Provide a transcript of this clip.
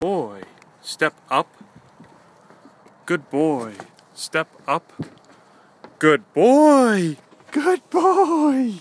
boy, step up. Good boy, step up. Good boy, good boy.